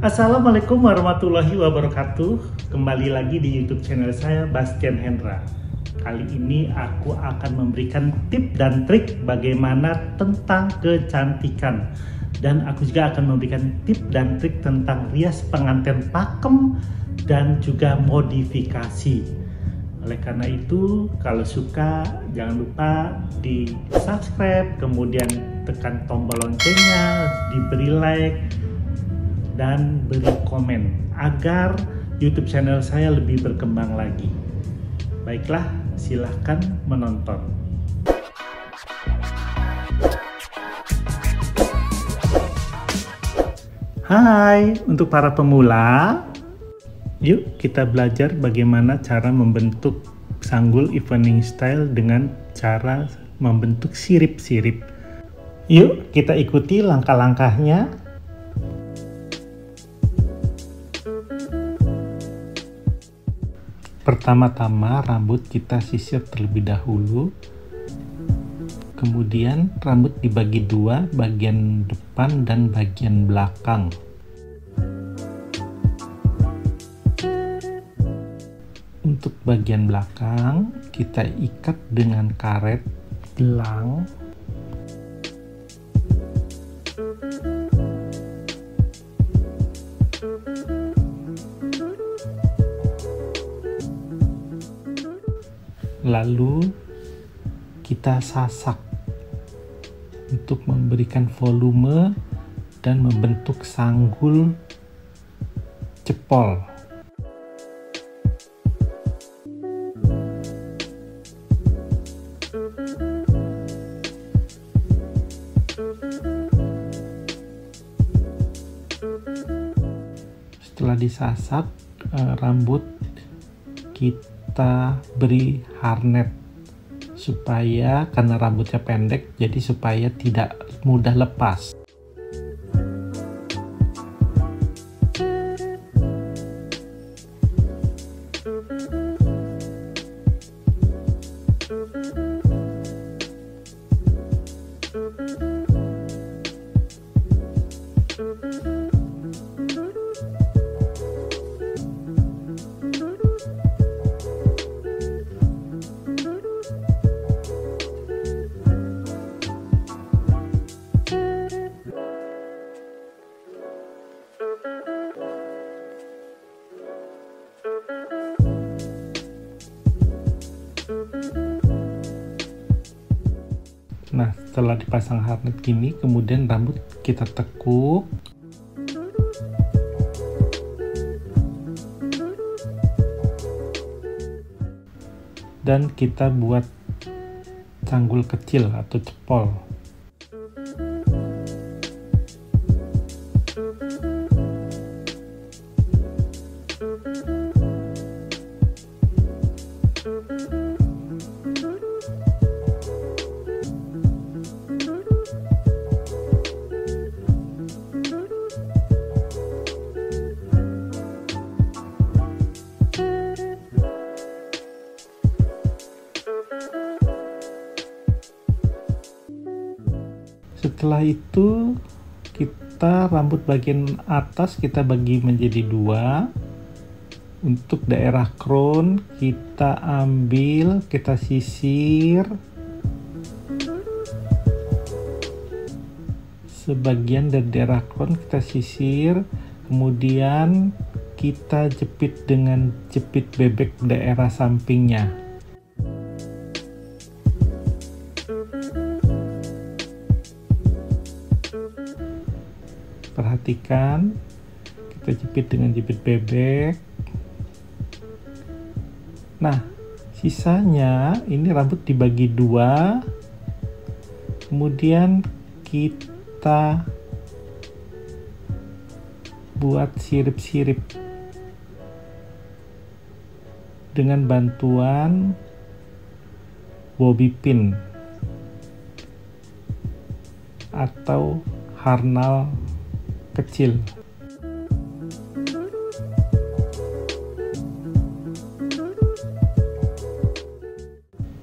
Assalamualaikum warahmatullahi wabarakatuh. Kembali lagi di YouTube channel saya Bastian Hendra. Kali ini aku akan memberikan tip dan trik bagaimana tentang kecantikan dan aku juga akan memberikan tip dan trik tentang rias pengantin pakem dan juga modifikasi. Oleh karena itu, kalau suka jangan lupa di subscribe, kemudian tekan tombol loncengnya, diberi like, dan beri komen agar YouTube channel saya lebih berkembang lagi. Baiklah, silahkan menonton. Hai, untuk para pemula, yuk kita belajar bagaimana cara membentuk sanggul evening style dengan cara membentuk sirip-sirip. Yuk kita ikuti langkah-langkahnya Pertama-tama rambut kita sisir terlebih dahulu. Kemudian rambut dibagi dua, bagian depan dan bagian belakang. Untuk bagian belakang, kita ikat dengan karet gelang lalu kita sasak untuk memberikan volume dan membentuk sanggul cepol. Setelah disasak, eh, rambut kita kita beri harnet supaya karena rambutnya pendek jadi supaya tidak mudah lepas setelah dipasang harness gini, kemudian rambut kita tekuk. Dan kita buat canggul kecil atau cepol. Setelah itu kita rambut bagian atas kita bagi menjadi dua. Untuk daerah crown kita ambil kita sisir. Sebagian dari daerah crown kita sisir. Kemudian kita jepit dengan jepit bebek daerah sampingnya perhatikan. Kita jepit dengan jepit bebek. Nah sisanya ini rambut dibagi dua. Kemudian kita buat sirip-sirip dengan bantuan bobby pin atau harnal kecil.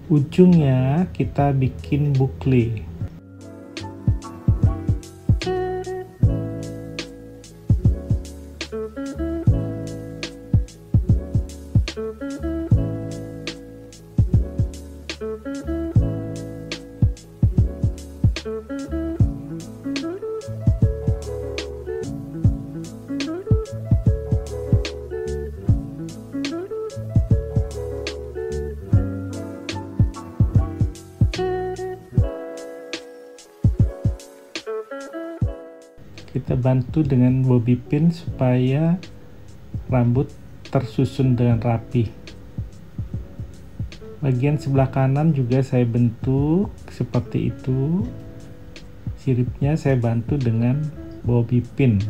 Ujungnya kita bikin bukle. Bantu dengan bobby pin supaya rambut tersusun dengan rapi. Bagian sebelah kanan juga saya bentuk seperti itu. Siripnya saya bantu dengan bobby pin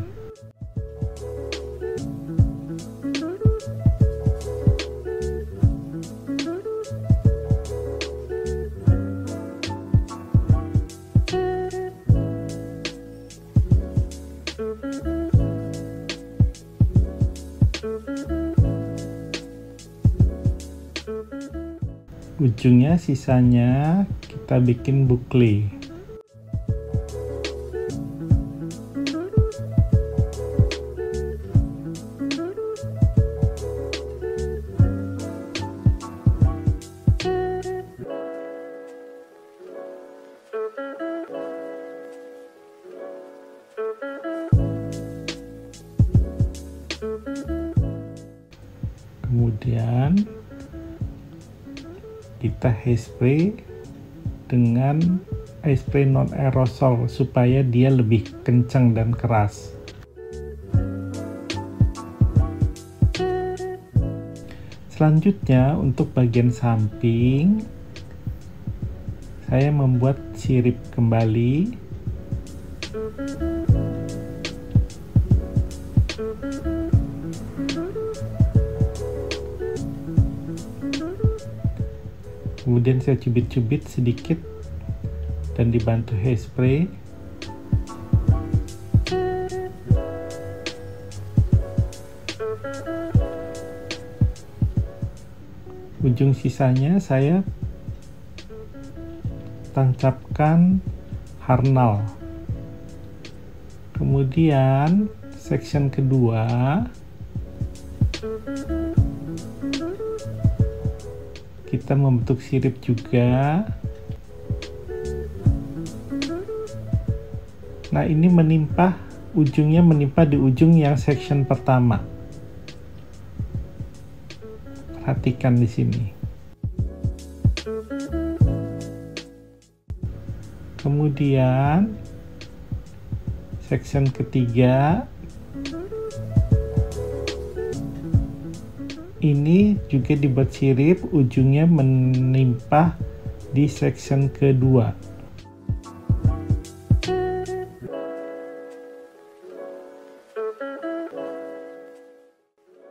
ujungnya sisanya kita bikin bukle kemudian kita hairspray dengan hairspray non aerosol supaya dia lebih kencang dan keras. Selanjutnya untuk bagian samping saya membuat sirip kembali kemudian saya cubit-cubit sedikit dan dibantu hairspray. Ujung sisanya saya tancapkan harnal. Kemudian section kedua kita membentuk sirip juga. Nah ini menimpa ujungnya menimpa di ujung yang section pertama. Perhatikan di sini. Kemudian section ketiga ini juga dibuat sirip ujungnya menimpa di section kedua.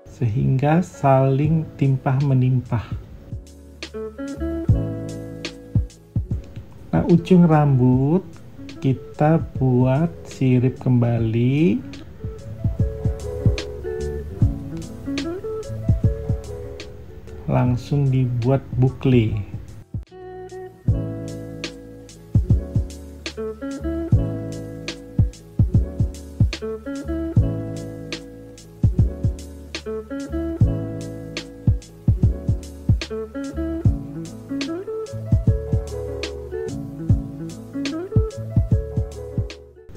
Sehingga saling timpah menimpah. Nah ujung rambut kita buat sirip kembali langsung dibuat bukle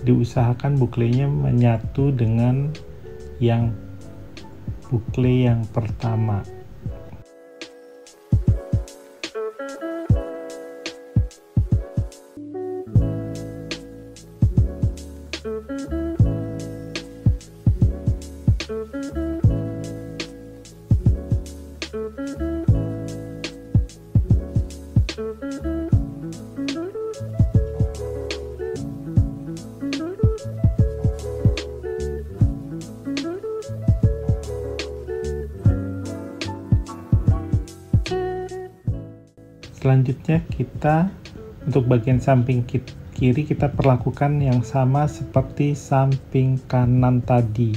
diusahakan buklenya menyatu dengan yang bukle yang pertama selanjutnya kita untuk bagian samping kiri kita perlakukan yang sama seperti samping kanan tadi.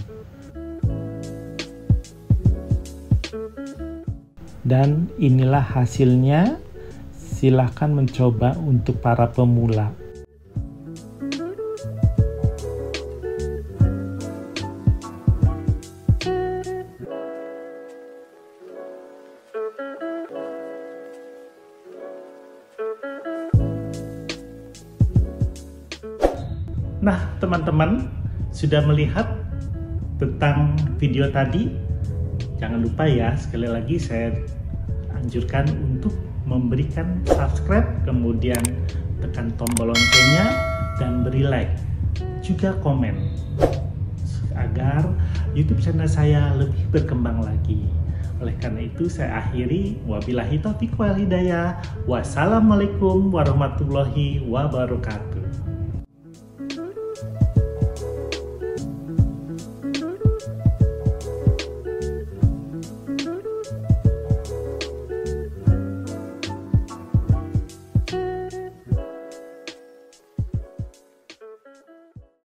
Dan inilah hasilnya. Silahkan mencoba untuk para pemula teman-teman sudah melihat tentang video tadi? Jangan lupa ya, sekali lagi saya anjurkan untuk memberikan subscribe, kemudian tekan tombol loncengnya dan beri like, juga komen agar YouTube channel saya lebih berkembang lagi. Oleh karena itu saya akhiri wabillahi taufiq wal hidayah. Wassalamualaikum warahmatullahi wabarakatuh.